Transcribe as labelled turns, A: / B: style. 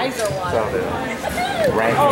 A: geyser water.
B: Saw Right. Oh,